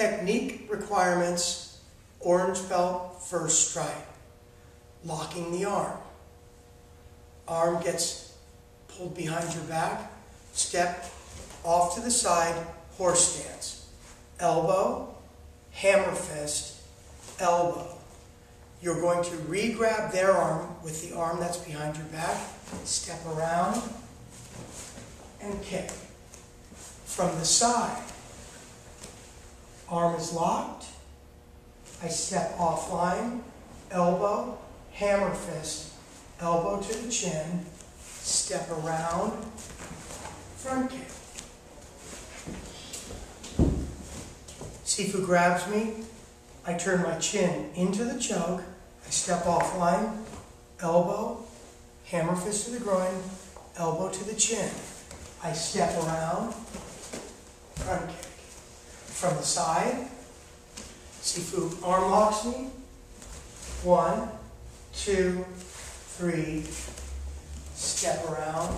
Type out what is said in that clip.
Technique requirements, orange belt, first stripe. Locking the arm. Arm gets pulled behind your back, step off to the side, horse stance. Elbow, hammer fist, elbow. You're going to re-grab their arm with the arm that's behind your back, step around, and kick. From the side, arm is locked, I step offline, elbow, hammer fist, elbow to the chin, step around, front kick. Sifu grabs me, I turn my chin into the choke, I step offline, elbow, hammer fist to the groin, elbow to the chin. I step around. From the side, Sifu arm locks me. One, two, three, step around.